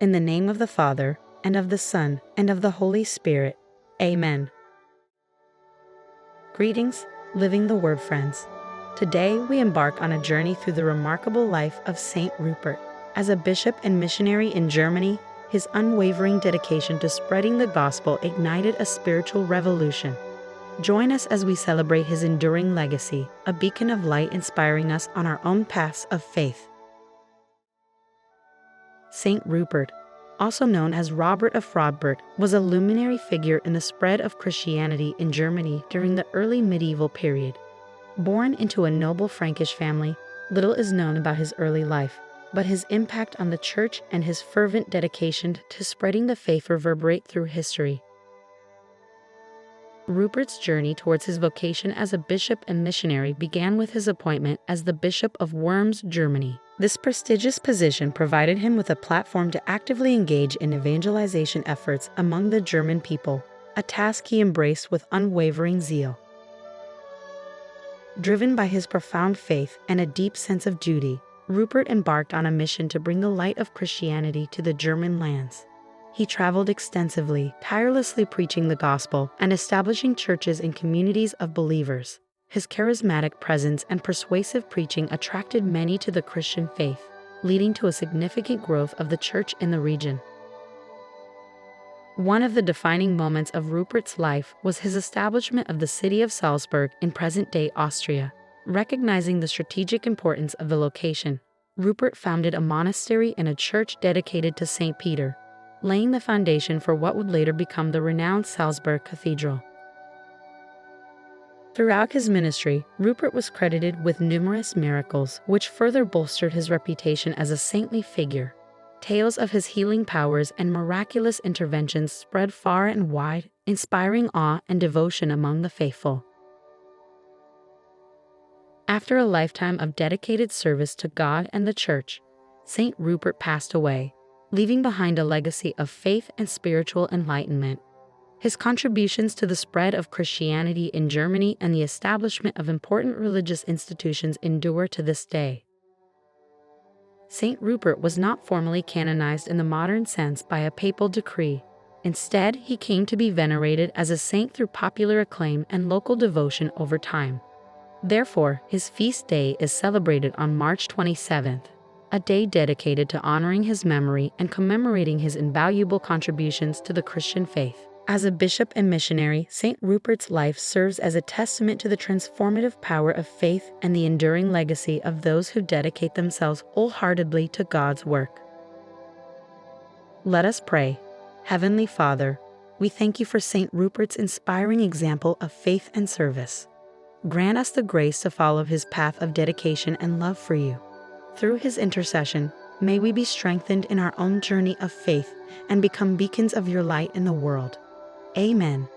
In the name of the Father, and of the Son, and of the Holy Spirit. Amen. Greetings, Living the Word friends. Today we embark on a journey through the remarkable life of Saint Rupert. As a bishop and missionary in Germany, his unwavering dedication to spreading the gospel ignited a spiritual revolution. Join us as we celebrate his enduring legacy, a beacon of light inspiring us on our own paths of faith. Saint Rupert, also known as Robert of Hrodbert, was a luminary figure in the spread of Christianity in Germany during the early medieval period. Born into a noble Frankish family, little is known about his early life, but his impact on the church and his fervent dedication to spreading the faith reverberate through history. Rupert's journey towards his vocation as a bishop and missionary began with his appointment as the Bishop of Worms, Germany. This prestigious position provided him with a platform to actively engage in evangelization efforts among the German people, a task he embraced with unwavering zeal. Driven by his profound faith and a deep sense of duty, Rupert embarked on a mission to bring the light of Christianity to the German lands. He traveled extensively, tirelessly preaching the gospel and establishing churches and communities of believers. His charismatic presence and persuasive preaching attracted many to the Christian faith, leading to a significant growth of the church in the region. One of the defining moments of Rupert's life was his establishment of the city of Salzburg in present day Austria. Recognizing the strategic importance of the location, Rupert founded a monastery and a church dedicated to St. Peter, laying the foundation for what would later become the renowned Salzburg Cathedral. Throughout his ministry, Rupert was credited with numerous miracles, which further bolstered his reputation as a saintly figure. Tales of his healing powers and miraculous interventions spread far and wide, inspiring awe and devotion among the faithful. After a lifetime of dedicated service to God and the Church, St. Rupert passed away, leaving behind a legacy of faith and spiritual enlightenment. His contributions to the spread of Christianity in Germany and the establishment of important religious institutions endure to this day. St. Rupert was not formally canonized in the modern sense by a papal decree. Instead, he came to be venerated as a saint through popular acclaim and local devotion over time. Therefore, his feast day is celebrated on March 27th a day dedicated to honoring his memory and commemorating his invaluable contributions to the Christian faith. As a bishop and missionary, St. Rupert's life serves as a testament to the transformative power of faith and the enduring legacy of those who dedicate themselves wholeheartedly to God's work. Let us pray. Heavenly Father, we thank you for St. Rupert's inspiring example of faith and service. Grant us the grace to follow his path of dedication and love for you. Through his intercession, may we be strengthened in our own journey of faith and become beacons of your light in the world. Amen.